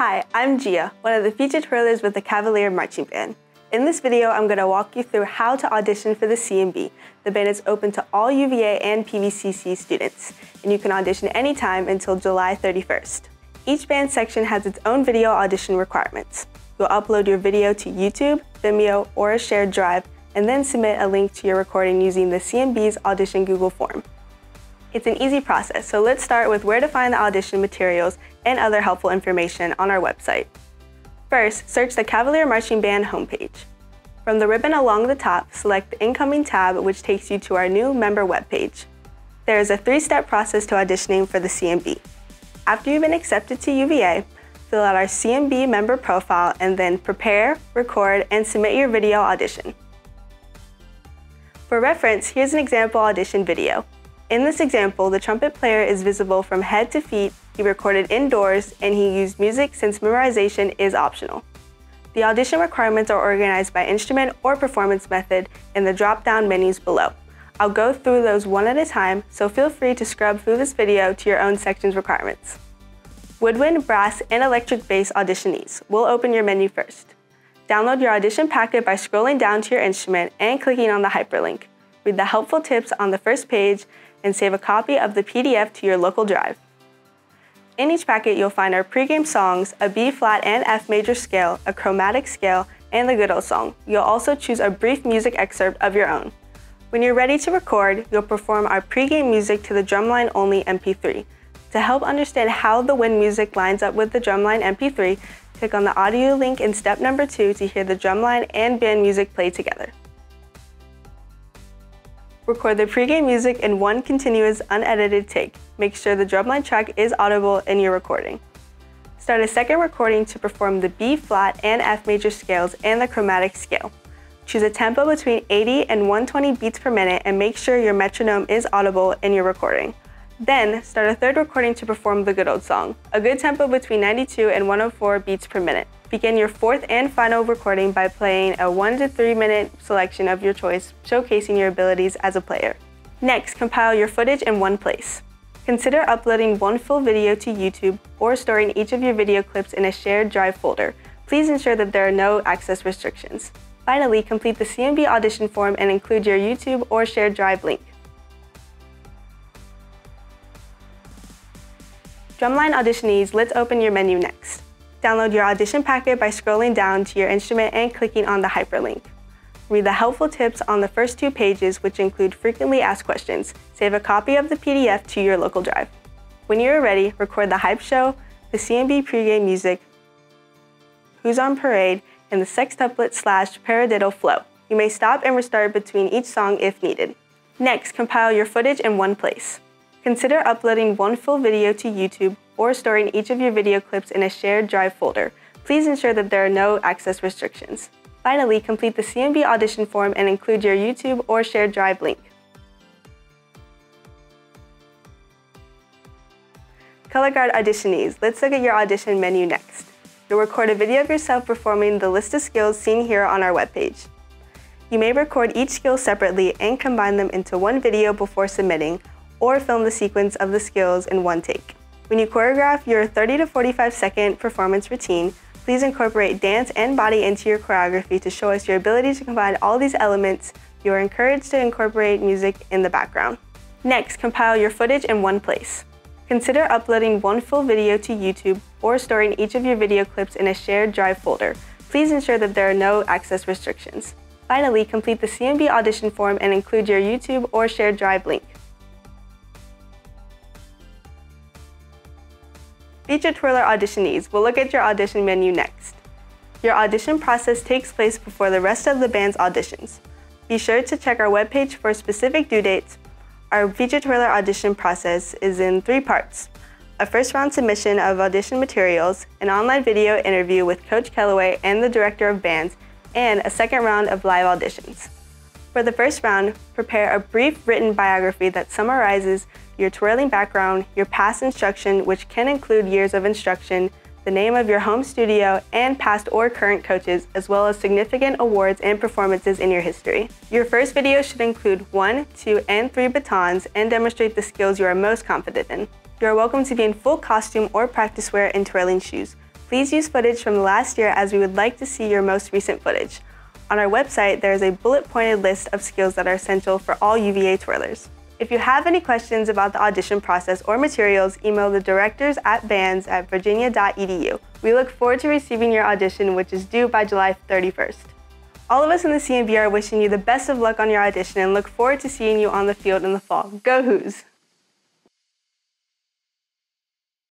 Hi, I'm Gia, one of the featured twirlers with the Cavalier Marching Band. In this video, I'm going to walk you through how to audition for the CMB. The band is open to all UVA and PVCC students, and you can audition anytime until July 31st. Each band section has its own video audition requirements. You'll upload your video to YouTube, Vimeo, or a shared drive, and then submit a link to your recording using the CMB's audition Google form. It's an easy process, so let's start with where to find the audition materials and other helpful information on our website. First, search the Cavalier Marching Band homepage. From the ribbon along the top, select the Incoming tab, which takes you to our new member webpage. There is a three-step process to auditioning for the CMB. After you've been accepted to UVA, fill out our CMB member profile and then prepare, record, and submit your video audition. For reference, here's an example audition video. In this example, the trumpet player is visible from head to feet, he recorded indoors, and he used music since memorization is optional. The audition requirements are organized by instrument or performance method in the drop-down menus below. I'll go through those one at a time, so feel free to scrub through this video to your own section's requirements. Woodwind, brass, and electric bass auditionees. We'll open your menu first. Download your audition packet by scrolling down to your instrument and clicking on the hyperlink. Read the helpful tips on the first page and save a copy of the PDF to your local drive. In each packet, you'll find our pregame songs, a B flat and F major scale, a chromatic scale, and the good old song. You'll also choose a brief music excerpt of your own. When you're ready to record, you'll perform our pregame music to the drumline only MP3. To help understand how the wind music lines up with the drumline MP3, click on the audio link in step number two to hear the drumline and band music play together. Record the pregame music in one continuous unedited take. Make sure the drumline track is audible in your recording. Start a second recording to perform the B flat and F major scales and the chromatic scale. Choose a tempo between 80 and 120 beats per minute and make sure your metronome is audible in your recording. Then, start a third recording to perform the good old song, a good tempo between 92 and 104 beats per minute. Begin your fourth and final recording by playing a one to three minute selection of your choice, showcasing your abilities as a player. Next, compile your footage in one place. Consider uploading one full video to YouTube or storing each of your video clips in a shared drive folder. Please ensure that there are no access restrictions. Finally, complete the CMB audition form and include your YouTube or shared drive link. Drumline auditionees, let's open your menu next. Download your audition packet by scrolling down to your instrument and clicking on the hyperlink. Read the helpful tips on the first two pages, which include frequently asked questions. Save a copy of the PDF to your local drive. When you are ready, record the hype show, the CMB pregame music, Who's on Parade, and the sextuplet slash paradiddle flow. You may stop and restart between each song if needed. Next, compile your footage in one place. Consider uploading one full video to YouTube or storing each of your video clips in a shared drive folder. Please ensure that there are no access restrictions. Finally, complete the CMB audition form and include your YouTube or shared drive link. Color Guard auditionees, let's look at your audition menu next. You'll record a video of yourself performing the list of skills seen here on our webpage. You may record each skill separately and combine them into one video before submitting, or film the sequence of the skills in one take. When you choreograph your 30 to 45 second performance routine, please incorporate dance and body into your choreography to show us your ability to combine all these elements. You are encouraged to incorporate music in the background. Next, compile your footage in one place. Consider uploading one full video to YouTube or storing each of your video clips in a shared drive folder. Please ensure that there are no access restrictions. Finally, complete the CMB audition form and include your YouTube or shared drive link. Featured Twirler auditionees, we'll look at your audition menu next. Your audition process takes place before the rest of the band's auditions. Be sure to check our webpage for specific due dates. Our Feature Twirler audition process is in three parts. A first round submission of audition materials, an online video interview with Coach Kellaway and the Director of Bands, and a second round of live auditions. For the first round, prepare a brief written biography that summarizes your twirling background, your past instruction, which can include years of instruction, the name of your home studio, and past or current coaches, as well as significant awards and performances in your history. Your first video should include one, two, and three batons and demonstrate the skills you are most confident in. You are welcome to be in full costume or practice wear and twirling shoes. Please use footage from last year as we would like to see your most recent footage. On our website, there is a bullet pointed list of skills that are essential for all UVA twirlers. If you have any questions about the audition process or materials, email the directors at bands at virginia.edu. We look forward to receiving your audition, which is due by July 31st. All of us in the CMB are wishing you the best of luck on your audition and look forward to seeing you on the field in the fall. Go Hoos!